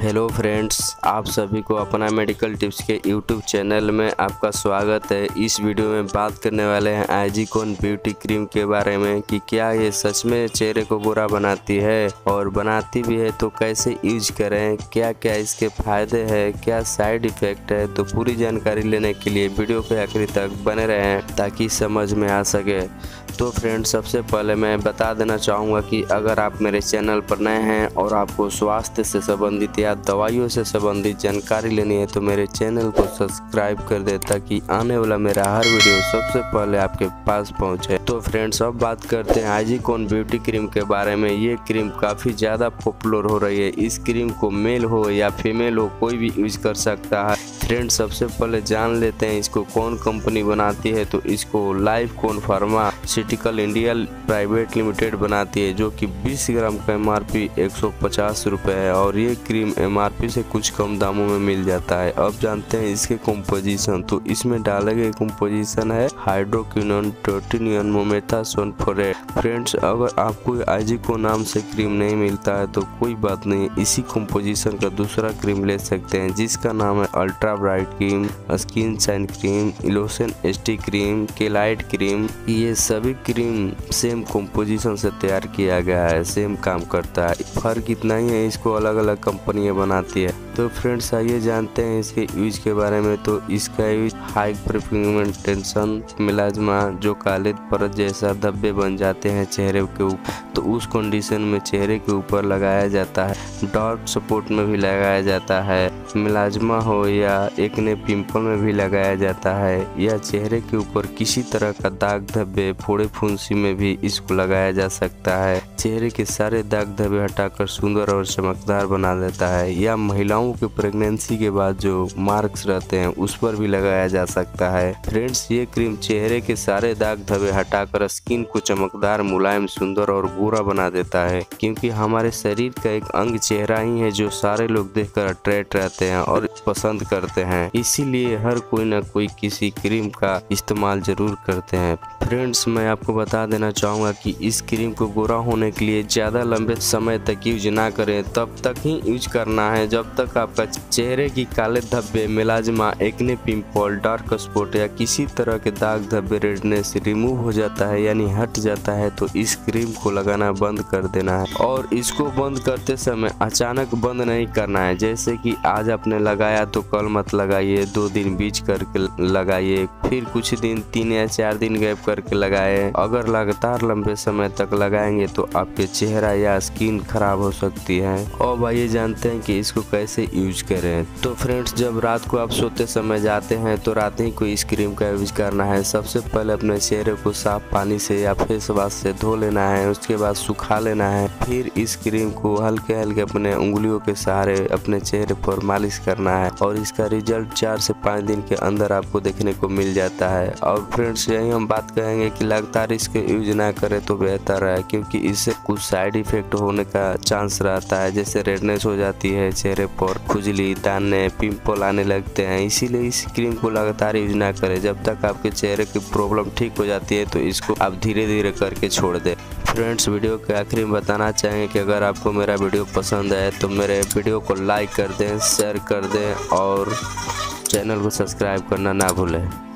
Hello friends, आप सभी को अपना मेडिकल टिप्स के यूट्यूब चैनल में आपका स्वागत है। इस वीडियो में बात करने वाले हैं आईजीकोन ब्यूटी क्रीम के बारे में कि क्या ये सच में चेहरे को गोरा बनाती है और बनाती भी है तो कैसे यूज़ करें क्या क्या इसके फ़ायदे हैं, क्या साइड इफ़ेक्ट है तो पूरी जानकारी लेने के लिए वीडियो के आखिरी तक बने रहें ताकि समझ में आ सके। तो फ्रेंड्स, सबसे पहले मैं बता देना चाहूँगा कि अगर आप मेरे चैनल पर नए हैं और आपको स्वास्थ्य से संबंधित या दवाइयों से संबंधित जानकारी लेनी है तो मेरे चैनल को सब्सक्राइब कर दे ताकि आने वाला मेरा हर वीडियो सबसे पहले आपके पास पहुँचे। तो फ्रेंड्स अब बात करते हैं आईजीकोन ब्यूटी क्रीम के बारे में। ये क्रीम काफ़ी ज़्यादा पॉपुलर हो रही है। इस क्रीम को मेल हो या फीमेल हो, कोई भी यूज़ कर सकता है। फ्रेंड सबसे पहले जान लेते हैं इसको कौन कंपनी बनाती है तो इसको लाइफ कौन फार्मासिटिकल इंडिया प्राइवेट लिमिटेड बनाती है, जो कि 20 ग्राम का एम आर पी है और ये क्रीम एम से कुछ कम दामों में मिल जाता है। अब जानते हैं इसके कम्पोजिशन तो इसमें डाले गए कम्पोजिशन है हाइड्रोक्यूनन टोटिनियन मोमेथा सोनफोरेट फ्रेंड्स अगर आपको आईजी को नाम से क्रीम नहीं मिलता है तो कोई बात नहीं, इसी कम्पोजिशन का दूसरा क्रीम ले सकते हैं, जिसका नाम है ultra bright cream, skin shine cream इलोशन एस्टी क्रीम, केलाइट क्रीम, ये सभी क्रीम सेम कंपोजिशन से तैयार किया गया है, सेम काम करता है। फ़र्क इतना ही है, इसको अलग अलग कंपनियाँ बनाती है। तो फ्रेंड्स आइए जानते हैं इसके यूज़ के बारे में। तो इसका यूज़ हाई पिगमेंटेशन मिलाजमा जो काले परत जैसा धब्बे बन जाते हैं चेहरे के ऊपर तो उस कंडीशन में चेहरे के ऊपर लगाया जाता है। डार्क सपोर्ट में भी लगाया जाता है। मिलाजमा हो या एक ने पिंपल में भी लगाया जाता है, या चेहरे के ऊपर किसी तरह का दाग धब्बे, फोड़े फुंसी में भी इसको लगाया जा सकता है। चेहरे के सारे दाग धब्बे हटाकर सुंदर और चमकदार बना देता है, या महिलाओं के प्रेगनेंसी के बाद जो मार्क्स रहते हैं, उस पर भी लगाया जा सकता है। फ्रेंड्स ये क्रीम चेहरे के सारे दाग धब्बे हटाकर स्किन को चमकदार, मुलायम, सुंदर और गोरा बना देता है। क्योंकि हमारे शरीर का एक अंग चेहरा ही है जो सारे लोग देखकर अट्रैक्ट रहते हैं और पसंद करते हैं। इसीलिए हर कोई ना कोई किसी क्रीम का इस्तेमाल ज़रूर करते हैं। फ्रेंड्स मैं आपको बता देना चाहूँगा कि इस क्रीम को गोरा होने के लिए ज़्यादा लंबे समय तक यूज़ ना करें। तब तक ही यूज़ करना है। जब तक आपका चेहरे की काले धब्बे, मिलाजमा एकने पिंपल डार्क स्पॉट या किसी तरह के दाग धब्बे रेडनेस रिमूव हो जाता है यानी हट जाता है तो इस क्रीम को लगाना बंद कर देना है। और इसको बंद करते समय अचानक बंद नहीं करना है। जैसे कि आज आपने लगाया तो कल मत लगाइए, दो दिन बीच करके लगाइए, फिर कुछ दिन, तीन या चार दिन गैप करके लगाए। अगर लगातार लंबे समय तक लगाएँगे तो आपके चेहरा या स्किन खराब हो सकती है। और भाई जानते हैं कि इसको कैसे यूज़ करें। तो फ्रेंड्स जब रात को आप सोते समय जाते हैं तो रात ही को इस क्रीम का यूज़ करना है। सबसे पहले अपने चेहरे को साफ़ पानी से या फेस वाश से धो लेना है, उसके बाद सुखा लेना है। फिर इस क्रीम को हल्के हल्के अपने उंगलियों के सहारे अपने चेहरे पर मालिश करना है और इसका रिज़ल्ट चार से पाँच दिन के अंदर आपको देखने को मिल जाता है। और फ्रेंड्स यही हम बात करेंगे कि लगातार इसके यूज़ ना करें तो बेहतर है, क्योंकि इससे कुछ साइड इफ़ेक्ट होने का चांस रहता है, जैसे रेडनेस हो जाती है चेहरे पर। खुजली, दाने पिंपल आने लगते हैं। इसीलिए इस क्रीम को लगातार यूज़ ना करें। जब तक आपके चेहरे की प्रॉब्लम ठीक हो जाती है तो इसको आप धीरे धीरे करके छोड़ दें। फ्रेंड्स वीडियो के आखिरी में बताना चाहेंगे कि अगर आपको मेरा वीडियो पसंद है तो मेरे वीडियो को लाइक कर दें शेयर कर दें और चैनल को सब्सक्राइब करना ना भूलें।